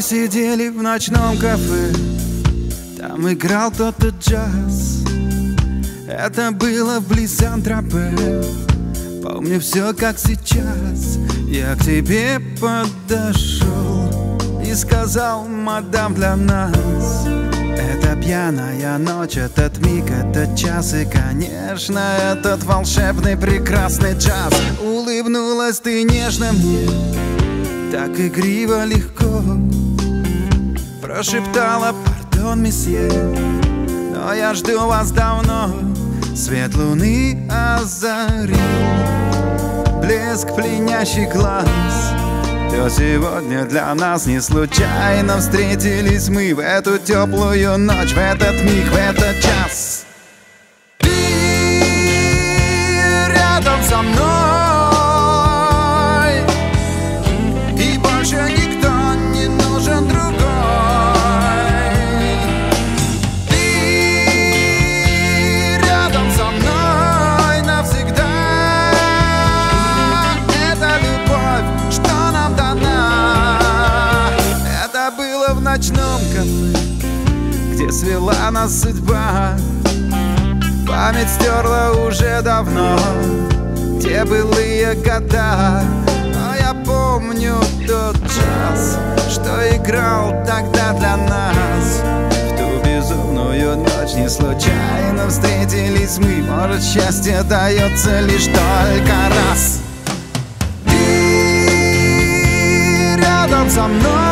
Сидели в ночном кафе. Там играл кто-то джаз. Это было вблизи Сан-Тропе. Помню все как сейчас. Я к тебе подошел И сказал, мадам, для нас Это пьяная ночь, этот миг, этот час И, конечно, этот волшебный прекрасный джаз. Улыбнулась ты нежно мне Так игриво легко Прошептала, пардон, месье Но я жду вас давно. Свет луны озарил Блеск пленящий глаз. То сегодня для нас не случайно Встретились мы в эту теплую ночь В этот миг, в этот час свела нас судьба. Память стерла уже давно Те былые года. Но я помню тот час Что играл тогда для нас. В ту безумную ночь не случайно встретились мы. Может счастье дается лишь только раз. Ты рядом со мной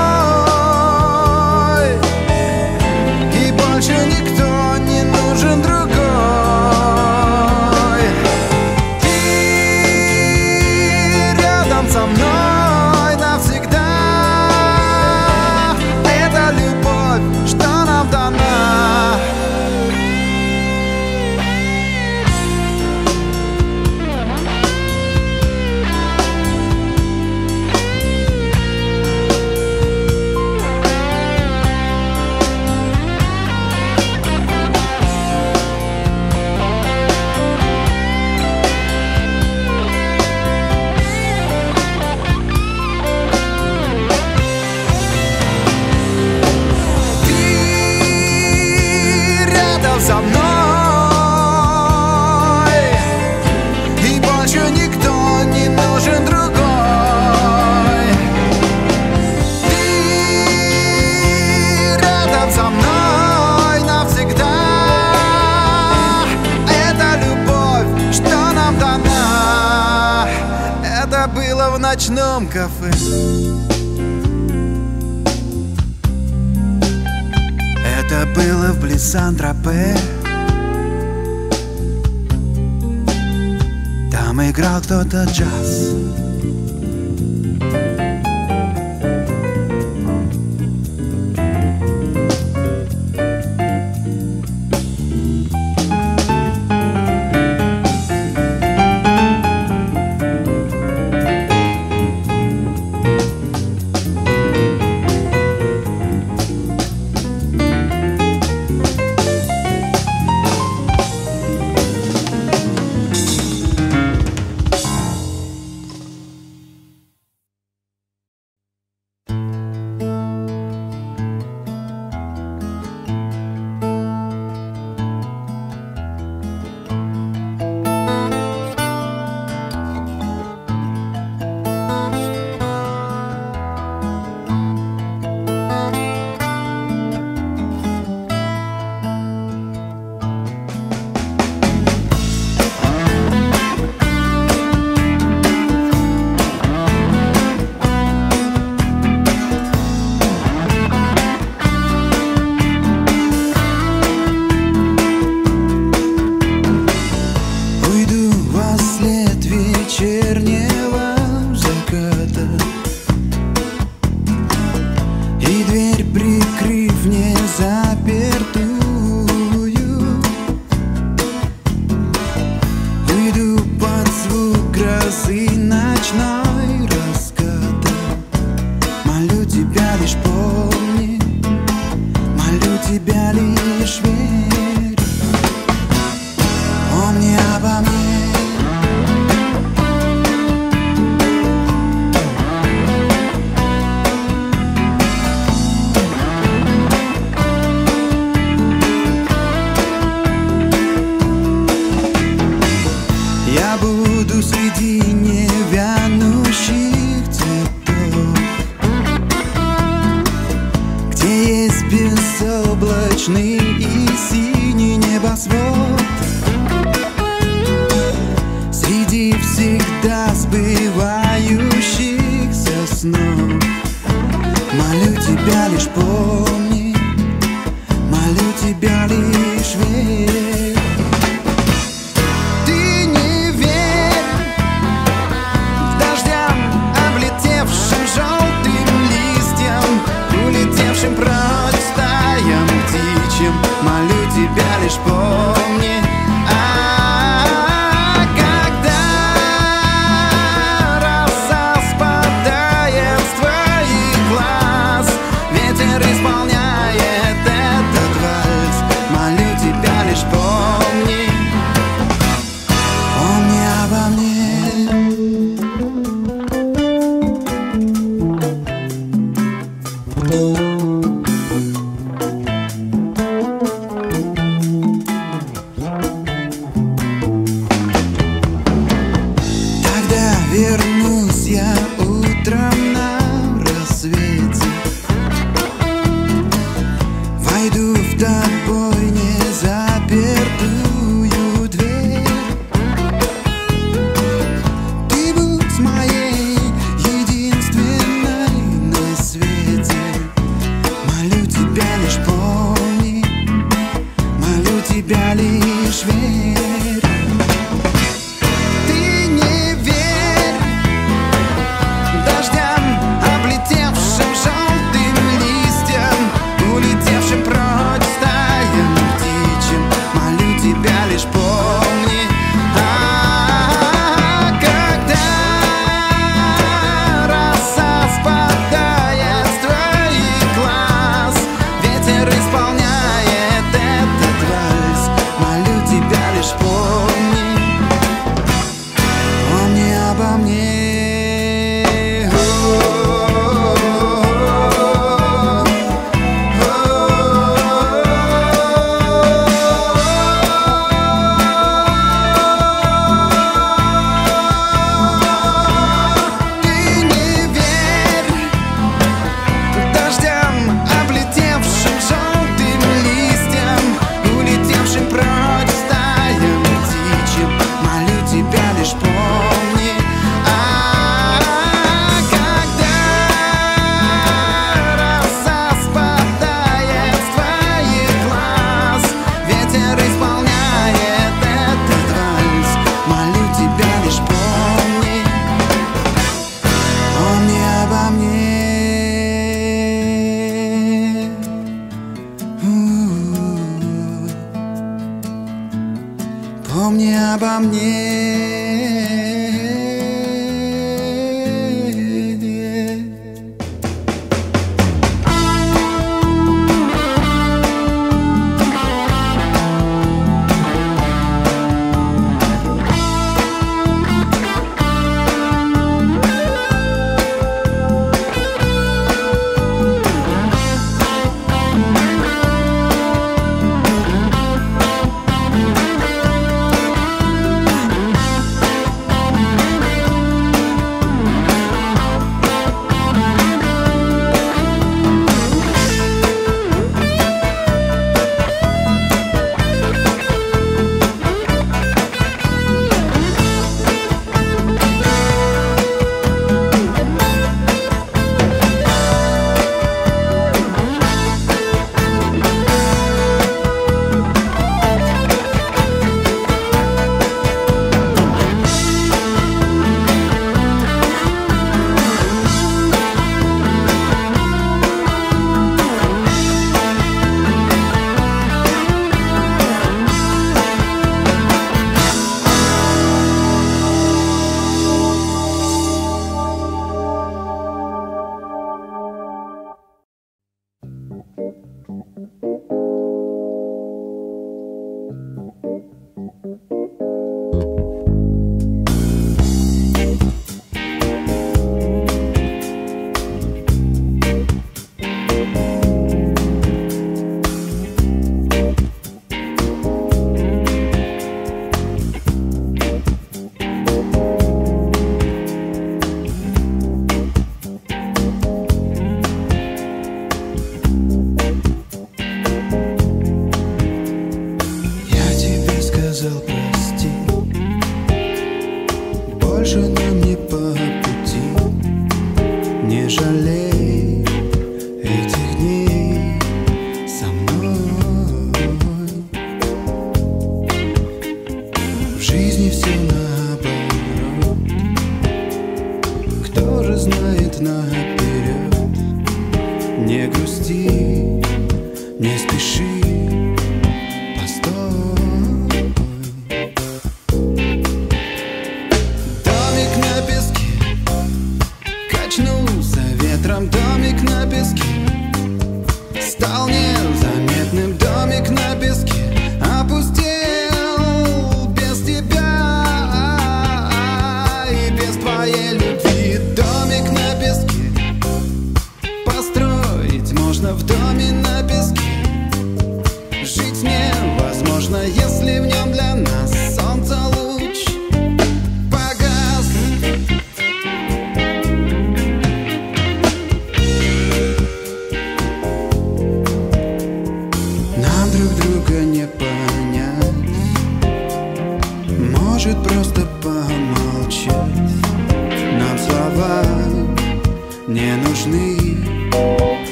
кто-то джаз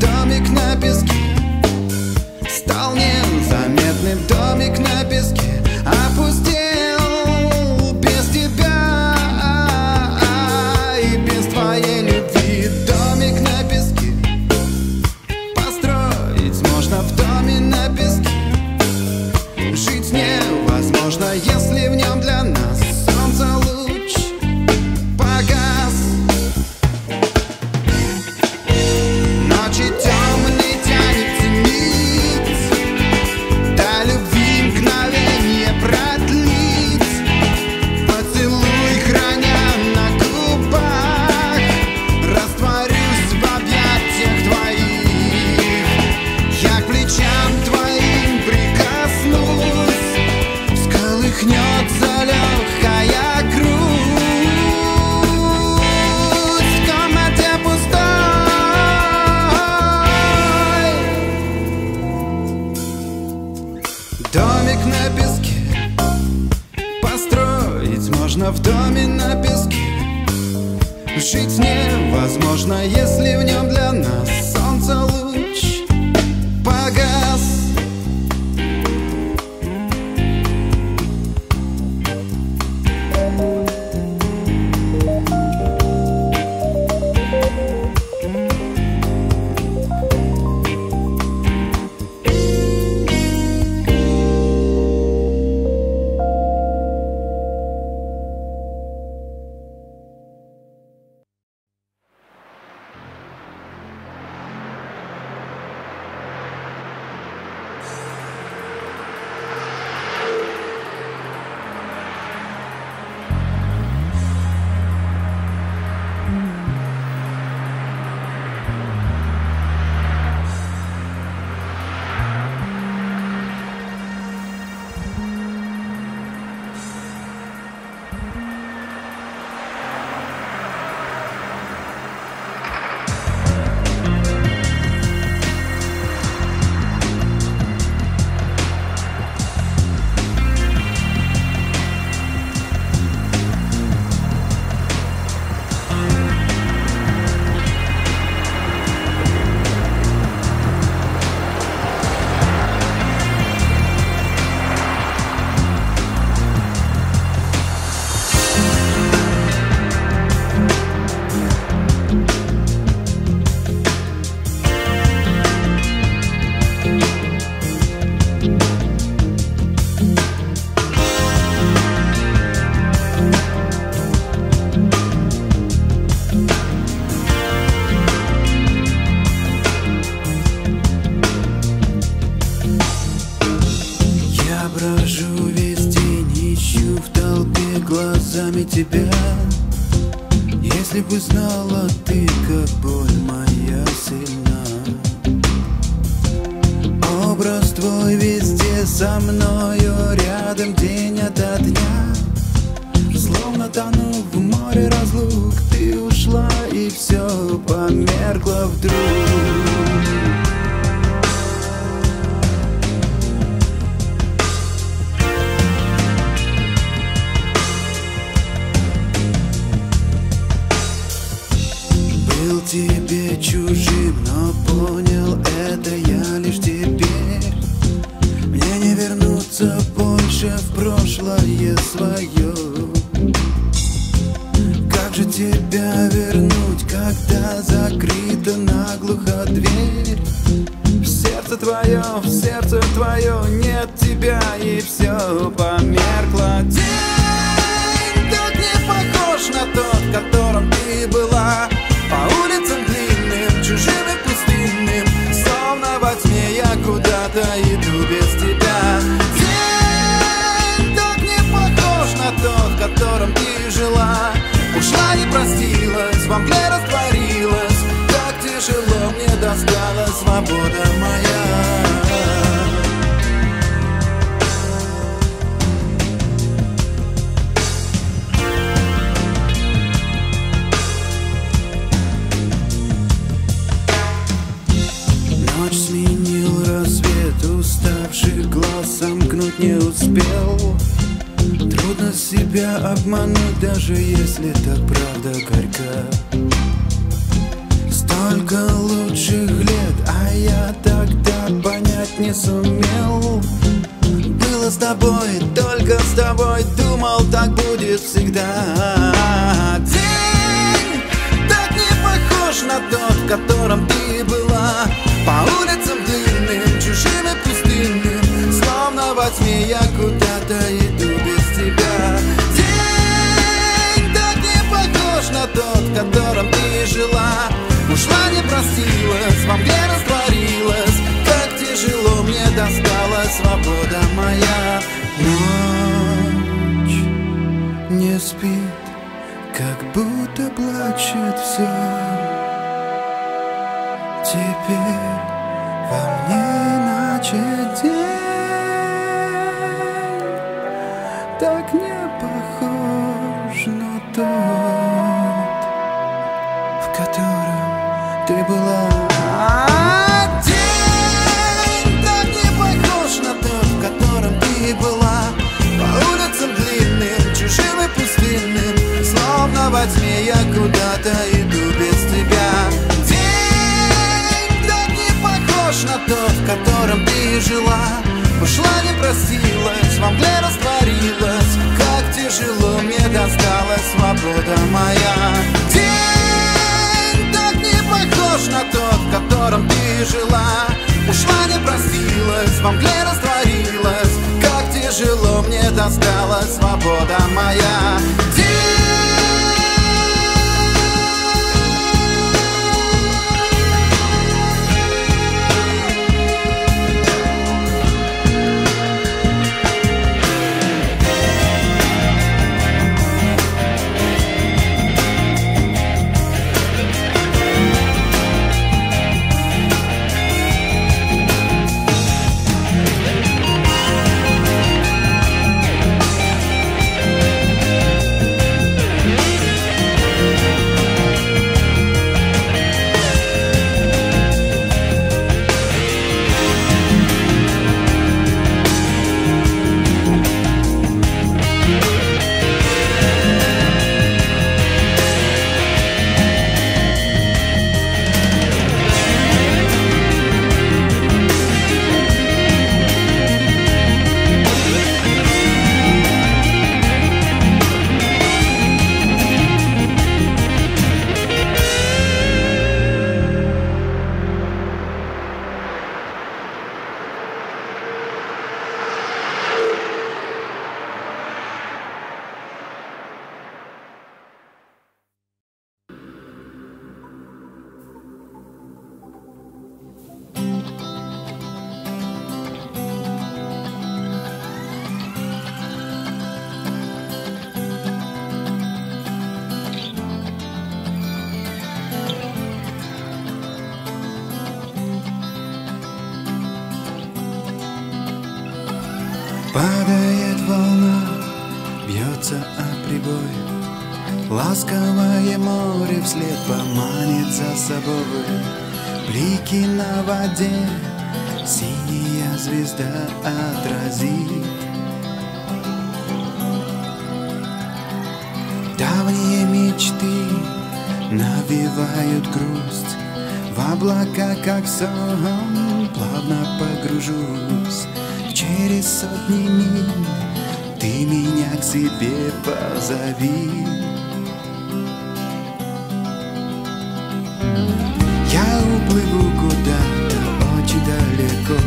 домик на песке глазами тебя. Если бы знала ты, как боль моя сильна. Образ твой везде со мною Рядом день ото дня. Словно тону в море разлук Ты ушла и все померкло вдруг. чужим, но понял это я лишь теперь. Мне не вернуться больше в прошлое свое. Как же тебя вернуть, когда закрыта наглухо дверь? В сердце твое, в сердце твое нет тебя и все померкло. День! Котором ты жила. Ушла не простилась, во мгле растворилась. Как тяжело мне досталась свобода моя. Ночь сменил рассвет, уставший глаз сомкнуть не успел себя обмануть, даже если так правда горька Столько лучших лет, а я тогда понять не сумел. Было с тобой, только с тобой, думал, так будет всегда. День так не похож на тот, в котором ты плачет все Теперь во мне иначе день куда-то иду без тебя. День так не похож на тот, в котором ты жила. Ушла не простилась, во мгле растворилась. Как тяжело мне досталась свобода моя. День так не похож на тот, в котором ты жила. Ушла не простилась, во мгле растворилась. Как тяжело мне досталась свобода моя Падает волна, бьется о прибой. Ласковое море вслед поманит за собой. Блики на воде, синяя звезда отразит Давние мечты навевают грусть. В облака, как сон, плавно погружусь Через сотни миль. Ты меня к себе позови. Я уплыву куда-то очень далеко.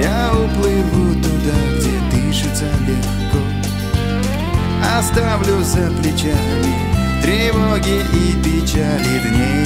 Я уплыву туда, где дышится легко. Оставлю за плечами тревоги и печали. Дней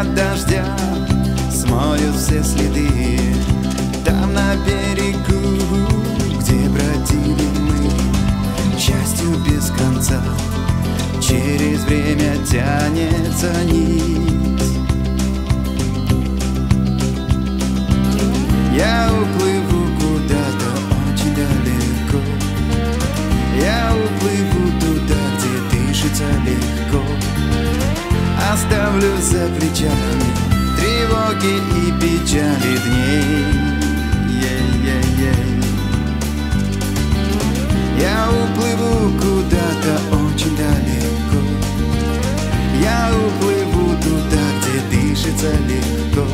от дождя смоют все следы. Там на берегу, где бродили мы Счастью без конца через время тянется нить. Я уплыву Оставлю за плечами тревоги и печали дней. Я уплыву куда-то очень далеко. Я уплыву туда, где дышится легко.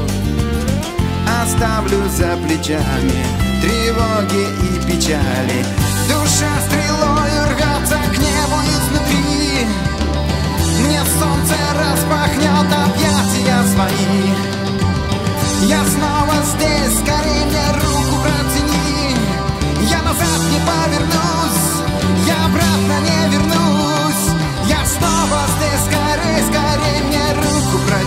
Оставлю за плечами тревоги и печали. Душа стрелой рвется к небу изнутри Мне солнце распахнет объятия свои Я снова здесь, скорее мне руку протяни. Я назад не повернусь, я обратно не вернусь. Я снова здесь, скорее, скорее мне руку протяни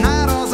своей,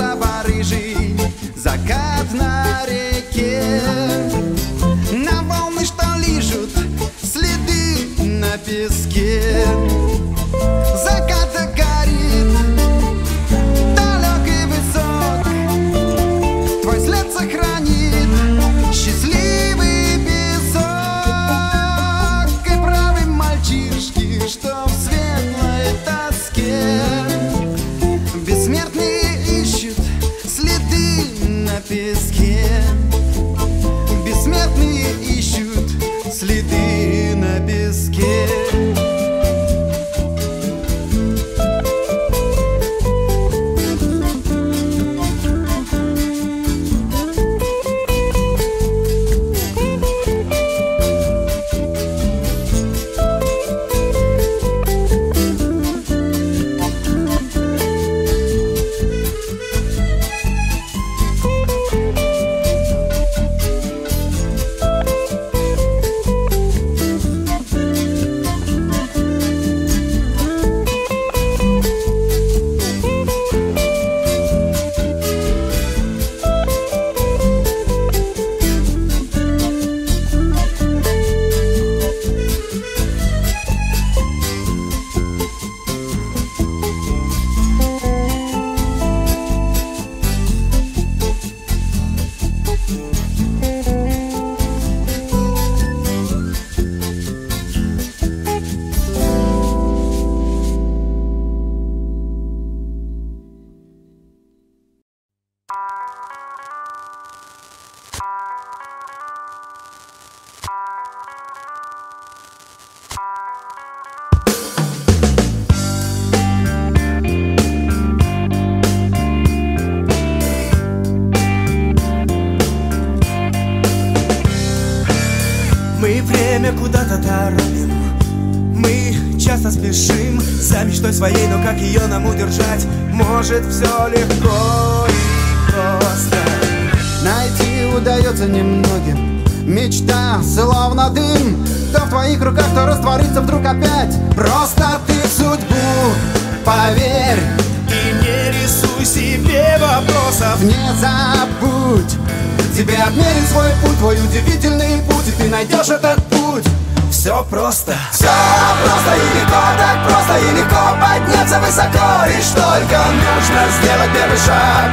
сделать первый шаг.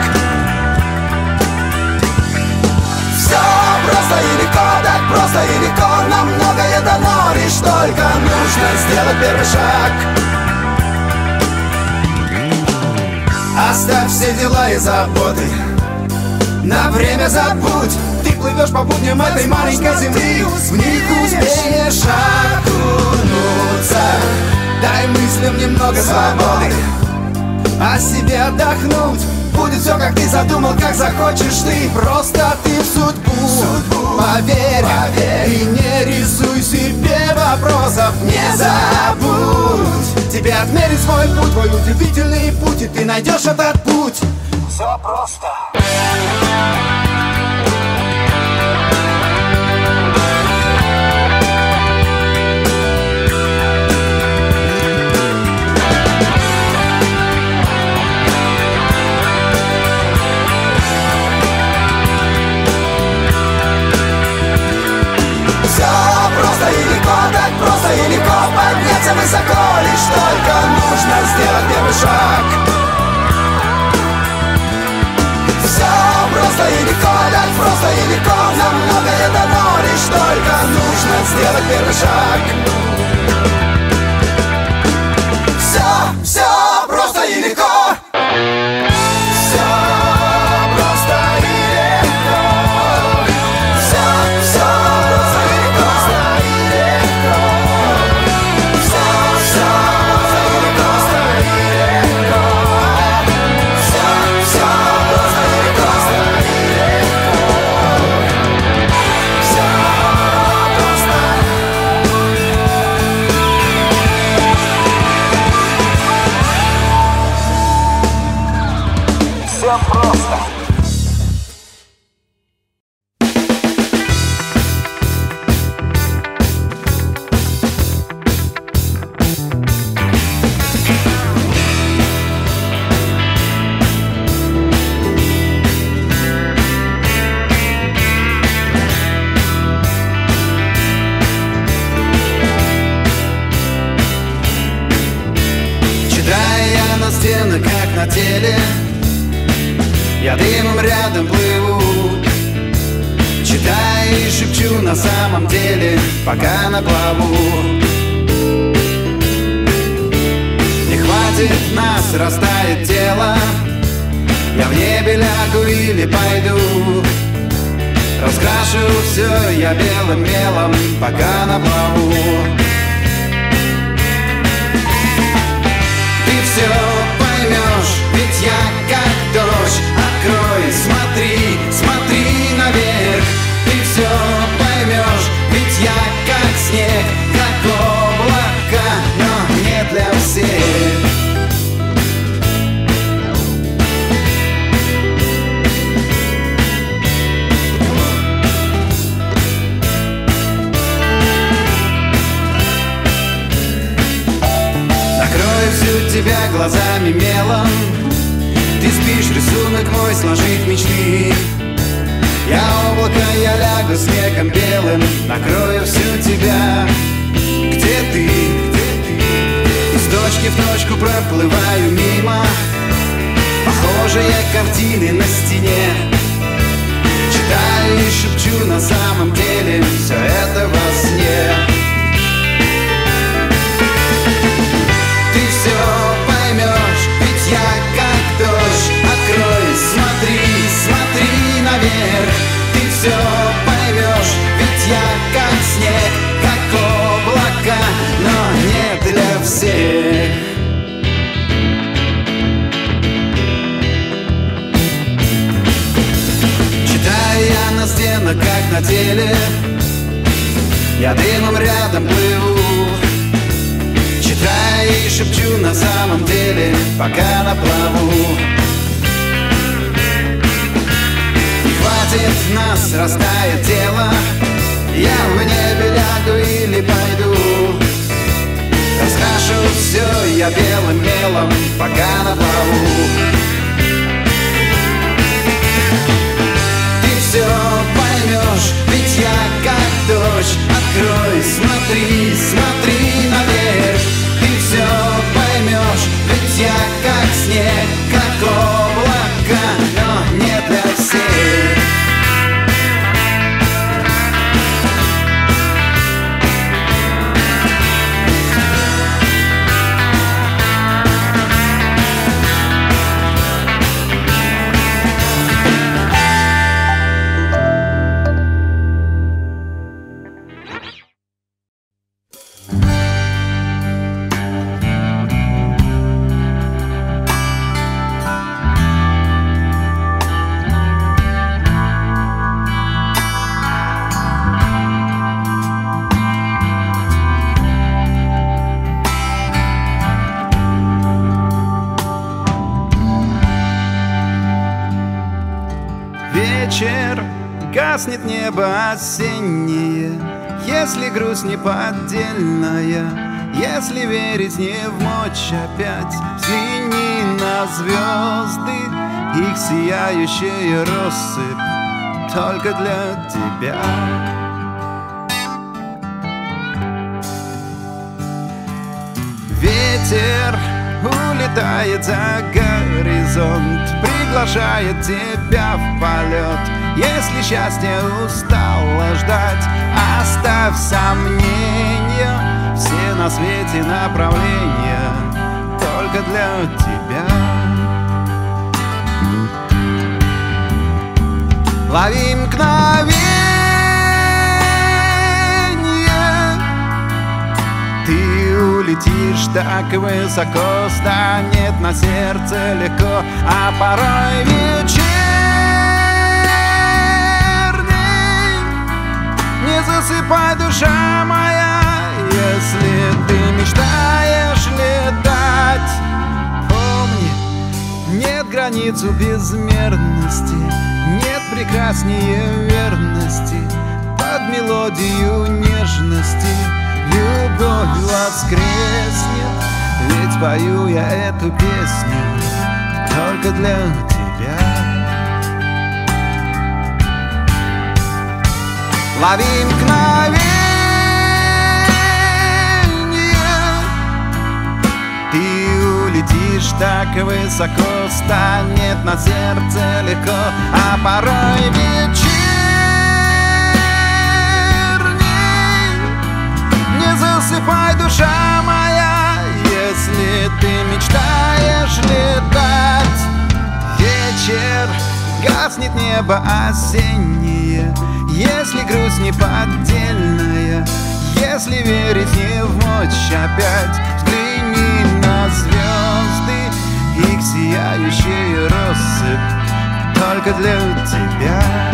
Все просто и легко, так просто и легко. Нам многое дано, лишь только нужно сделать первый шаг. Оставь все дела и заботы На время забудь. Плывешь по будням этой маленькой земли. В них успеешь окунуться. Дай мыслям немного свободы О себе отдохнуть. Будет все, как ты задумал, как захочешь ты. Просто ты в судьбу, судьбу. Поверь, поверь. И не рисуй себе вопросов. Не забудь. Тебе отмерить свой путь, твой удивительный путь И ты найдешь этот путь. Все просто просто высоко Лишь только нужно сделать первый шаг. Все просто и легко, так просто и легко. Нам многое дано, лишь только нужно сделать первый шаг. картины на стене. Читаю и шепчу на самом деле все это верно, как на теле Я дымом рядом плыву. Читаю и шепчу на самом деле Пока на плаву Не хватит нас, растает тело Я в небе лягу или пойду. Раскрашу все я белым мелом Пока на плаву ложь Ведь я как дождь. Открой, смотри, смотри наверх Ты все поймешь Ведь я как снег, как он осеннее, если грусть не поддельная, если верить не в ночь опять, взгляни на звезды, их сияющие россыпь только для тебя. ветер улетает за горизонт, приглашает тебя в полет. Если счастье устало ждать Оставь сомнения Все на свете направления Только для тебя. Лови мгновение. Улетишь так высоко Станет на сердце легко, а порой вечерней засыпай, душа моя, если ты мечтаешь летать. Помни, нет границу безмерности Нет прекраснее верности. Под мелодию нежности любовь воскреснет Ведь пою я эту песню только для тебя Лови мгновение Ты улетишь так высоко Станет на сердце легко А порой вечер засыпай, душа моя, если ты мечтаешь летать. Вечер гаснет небо осеннее, если грусть неподдельная, если верить не в мочь опять, взгляни на звезды, их сияющие россыпь только для тебя.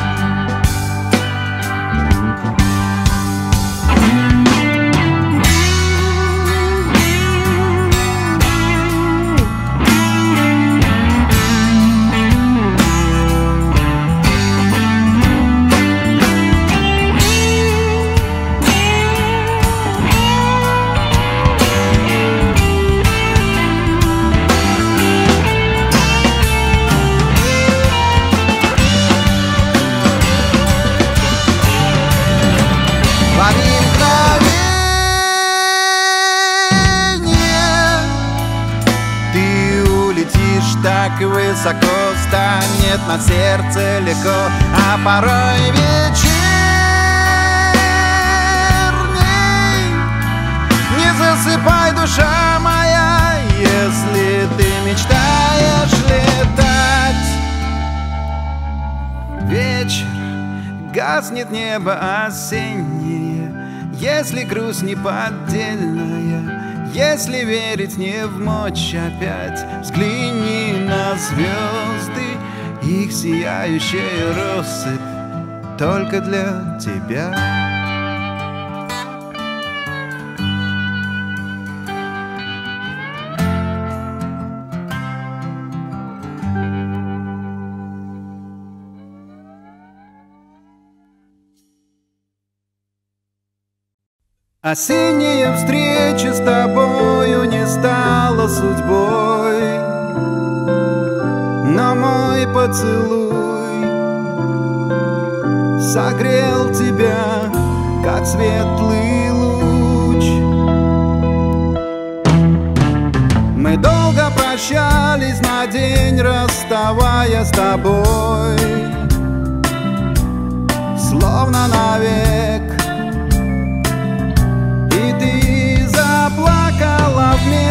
Высоко станет на сердце легко, а порой вечерней Не засыпай, душа моя, если ты мечтаешь летать. Вечер гаснет небо осеннее, если грусть неподдельная. Если верить не в мочь опять, взгляни на звезды, их сияющая россыпь только для тебя. Осенняя встреча с тобою не стала судьбой. Но мой поцелуй Согрел тебя, как светлый луч. Мы долго прощались на день, расставаясь с тобой. Словно навек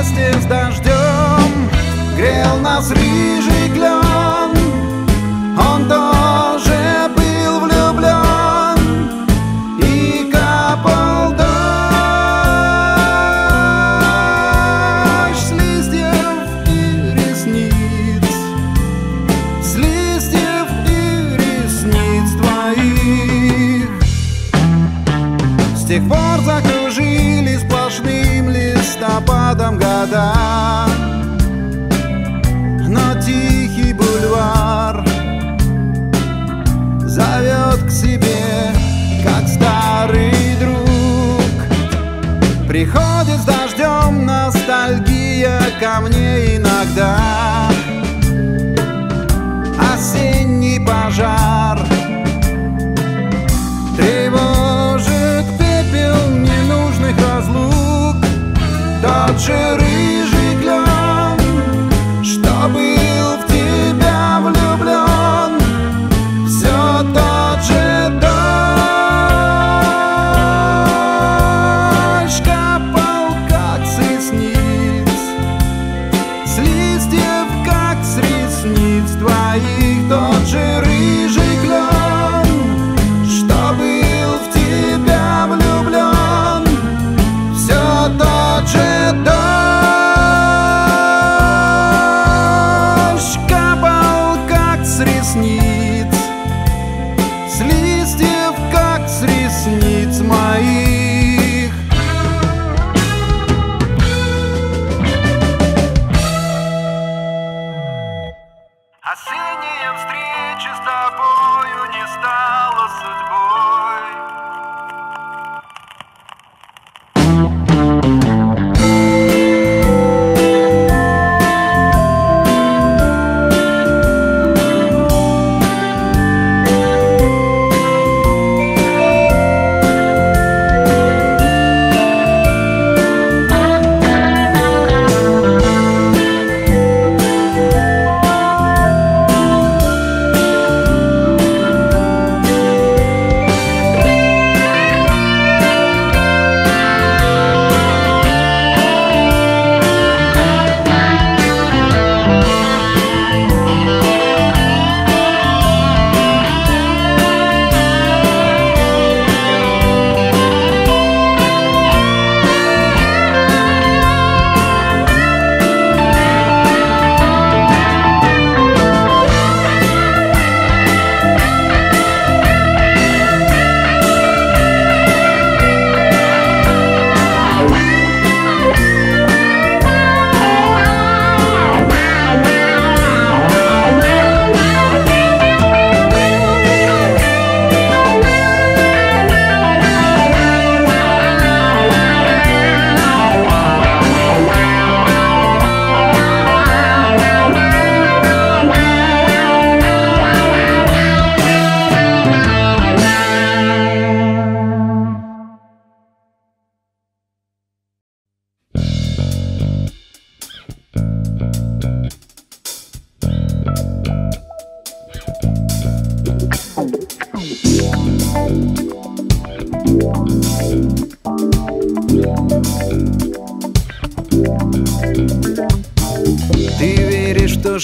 вместе с дождем. Грел нас рыжий клен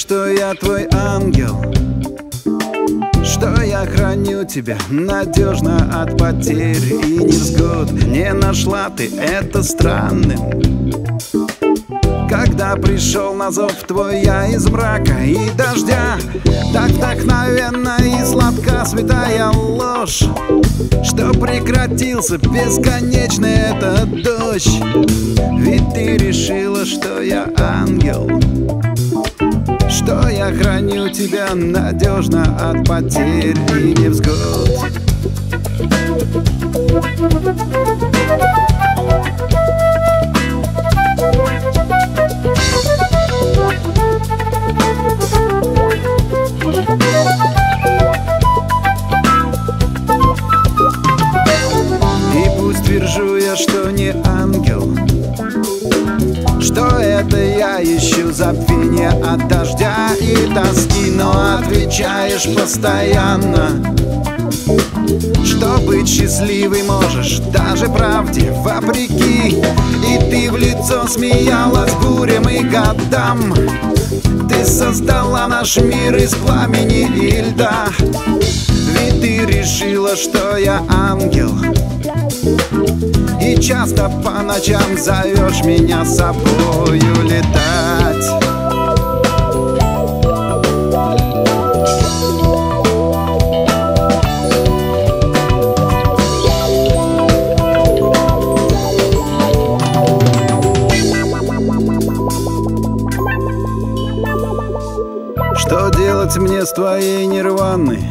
что я твой ангел. Что я храню тебя надежно от потерь и невзгод. Не нашла ты это странным. Когда пришел на зов твой я из мрака и дождя. Так вдохновенно и сладка святая ложь Что прекратился бесконечный этот дождь. Ведь ты решила, что я ангел Что я храню тебя надежно от потерь и невзгод забвение от дождя и тоски Но отвечаешь постоянно. Что быть счастливой можешь даже правде вопреки. И ты в лицо смеялась бурям и годам. Ты создала наш мир из пламени и льда. Ведь ты решила, что я ангел. И часто по ночам зовешь меня с собою летать с твоей нирваной?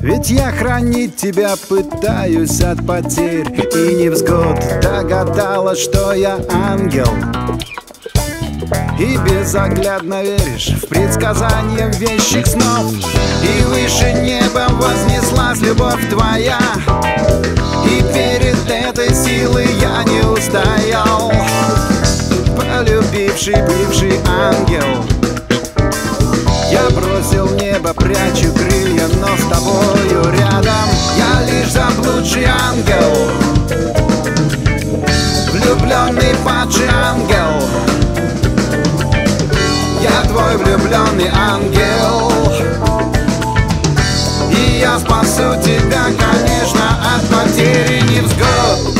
Ведь я хранить тебя пытаюсь от потерь. И невзгод Догадалась, что я ангел. И безоглядно веришь в предсказания вещих снов. И выше неба вознеслась любовь твоя. И перед этой силой я не устоял. Полюбивший бывший ангел я бросил небо, прячу крылья, но с тобою рядом Я лишь заблудший ангел. Влюбленный падший ангел. Я твой влюбленный ангел. И я спасу тебя, конечно, от потери невзгод